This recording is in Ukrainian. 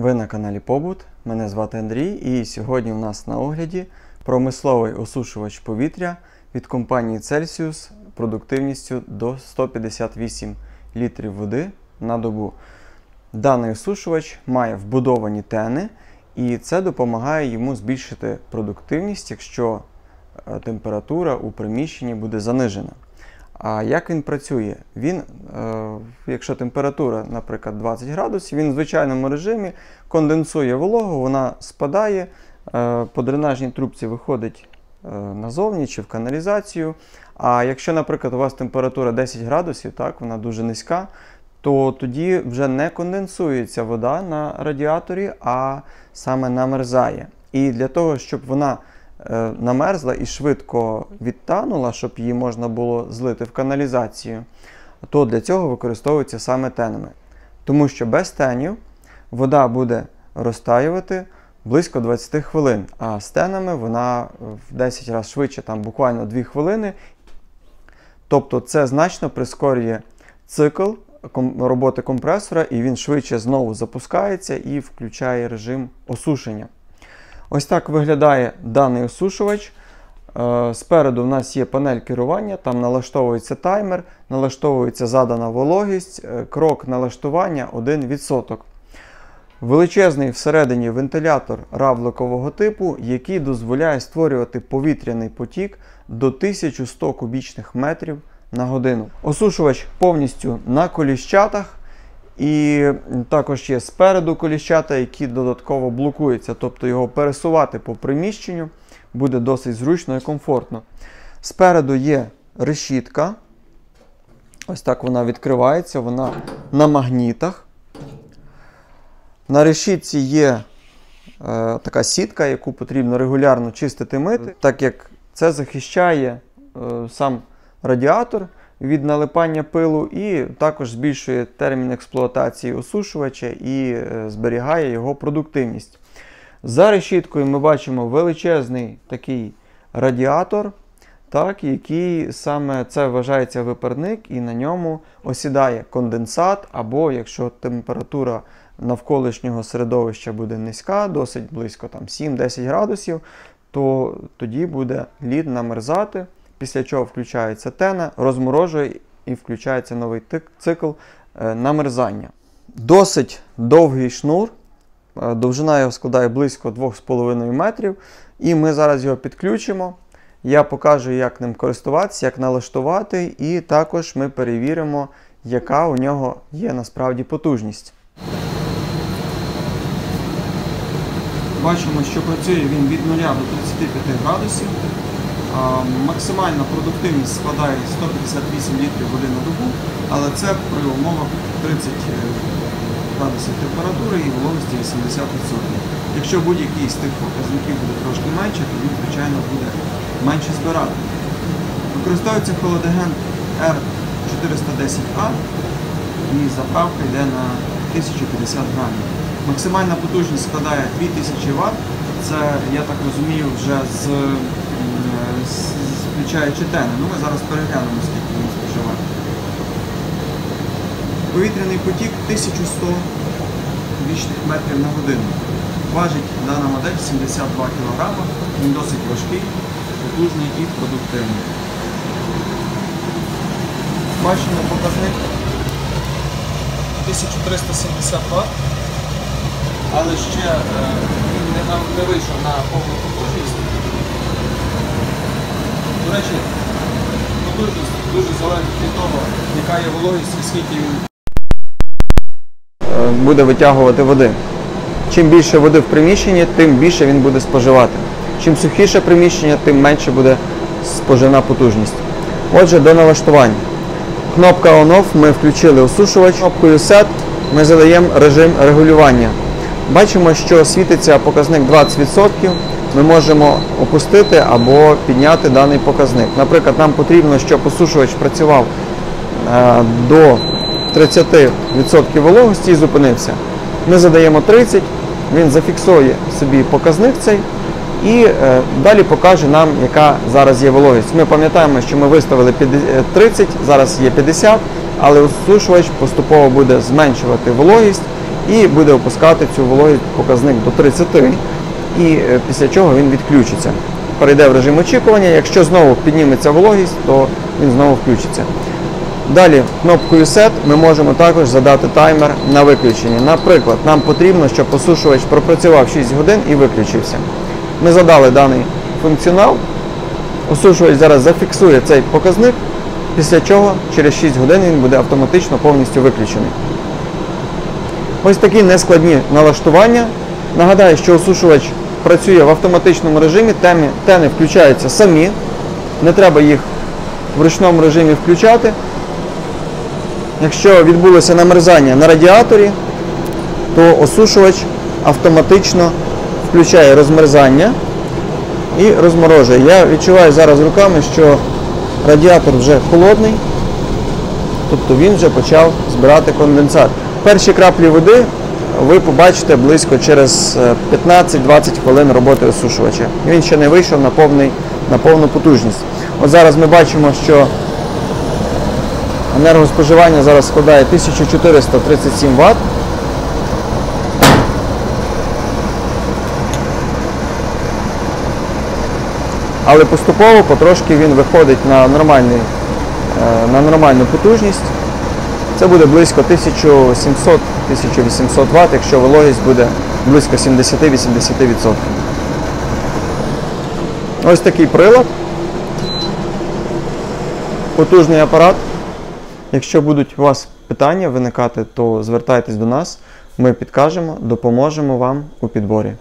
Ви на каналі Побут. Мене звати Андрій, і сьогодні у нас на огляді промисловий осушувач повітря від компанії Celsius продуктивністю до 158 літрів води на добу. Даний осушувач має вбудовані тени, і це допомагає йому збільшити продуктивність, якщо е, температура у приміщенні буде занижена. А як він працює? Він, е, якщо температура, наприклад, 20 градусів, він в звичайному режимі конденсує вологу, вона спадає, е, по дренажній трубці виходить е, назовні чи в каналізацію. А якщо, наприклад, у вас температура 10 градусів, так, вона дуже низька, то тоді вже не конденсується вода на радіаторі, а саме намерзає. І для того, щоб вона намерзла і швидко відтанула, щоб її можна було злити в каналізацію, то для цього використовуються саме тенами. Тому що без тенів вода буде розтаювати близько 20 хвилин, а з тенами вона в 10 разів швидше, там буквально 2 хвилини. Тобто це значно прискорює цикл роботи компресора, і він швидше знову запускається і включає режим осушення. Ось так виглядає даний осушувач. Е, Спереду в нас є панель керування, там налаштовується таймер, налаштовується задана вологість, е, крок налаштування 1%. Величезний всередині вентилятор равликового типу, який дозволяє створювати повітряний потік до 1100 кубічних метрів на годину. Осушувач повністю на коліщатах. І також є спереду коліщата, які додатково блокуються, тобто його пересувати по приміщенню буде досить зручно і комфортно. Спереду є решітка. Ось так вона відкривається, вона на магнітах. На решітці є е, така сітка, яку потрібно регулярно чистити мити, так як це захищає е, сам радіатор від налипання пилу і також збільшує термін експлуатації осушувача і е, зберігає його продуктивність. За решіткою ми бачимо величезний такий радіатор, так, який саме це вважається випарник, і на ньому осідає конденсат, або якщо температура навколишнього середовища буде низька, досить близько там 7-10 градусів, то тоді буде лід намерзати, після чого включається тена, розморожує і включається новий цикл е, намерзання. Досить довгий шнур. Е, Довжина його складає близько 2,5 метрів. І ми зараз його підключимо. Я покажу, як ним користуватися, як налаштувати, і також ми перевіримо, яка у нього є насправді потужність. Бачимо, що працює він від 0 до 35 градусів. Максимальна продуктивність складає 158 літрів води на добу, але це при умовах 30 е, градусів температури і вологості 80%. Якщо будь-який з тих показників буде трошки менше, то він, звичайно, буде менше збирати. Використовується холодоген R410A і заправка йде на 1050 грамів. Максимальна потужність складає 2000 Вт. Це, я так розумію, вже з включаючи тени. Ну, ми зараз переглянемо, скільки він споживає. Повітряний потік 1100 кубічних метрів на годину. Важить дана модель 72 кг. Він досить важкий, потужний і продуктивний. Бачимо показник 1370 Вт. Але ще е, він не, вийшов на повну потужність. Речі, потужність дуже залежить від того, яка є вологість і скільки він Е, буде витягувати води. Чим більше води в приміщенні, тим більше він буде споживати. Чим сухіше приміщення, тим менше буде споживна потужність. Отже, до налаштування. Кнопка On-Off ми включили осушувач. Кнопкою Set ми задаємо режим регулювання. Бачимо, що світиться показник 20%. Ми можемо опустити або підняти даний показник. Наприклад, нам потрібно, щоб осушувач працював е, до 30% вологості і зупинився. Ми задаємо 30, він зафіксує собі показник цей і е, далі покаже нам, яка зараз є вологість. Ми пам'ятаємо, що ми виставили 50 30, зараз є 50, але осушувач поступово буде зменшувати вологість і буде опускати цю вологість показник до 30, і е, після чого він відключиться. Перейде в режим очікування. Якщо знову підніметься вологість, то він знову включиться. Далі кнопкою Set ми можемо також задати таймер на виключення. Наприклад, нам потрібно, щоб осушувач пропрацював 6 годин і виключився. Ми задали даний функціонал. Осушувач зараз зафіксує цей показник, після чого через 6 годин він буде автоматично повністю виключений. Ось такі нескладні налаштування. Нагадаю, що осушувач працює в автоматичному режимі, теми, тени включаються самі, не треба їх в ручному режимі включати. Якщо відбулося намерзання на радіаторі, то осушувач автоматично включає розмерзання і розморожує. Я відчуваю зараз руками, що радіатор вже холодний, тобто він вже почав збирати конденсат. Перші краплі води ви побачите близько через е, 15-20 хвилин роботи осушувача. Він ще не вийшов на, повний, на повну потужність. От зараз ми бачимо, що енергоспоживання зараз складає 1437 Вт. Але поступово потрошки він виходить на, нормальний, е, на нормальну потужність. Це буде близько 1700-1800 Вт, якщо вологість буде близько 70-80%. Ось такий прилад. Потужний апарат. Якщо будуть у вас питання виникати, то звертайтесь до нас, ми підкажемо, допоможемо вам у підборі.